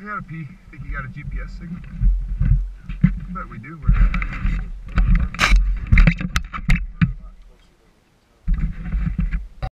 I gotta pee. Think you got a GPS signal. I bet we do. We're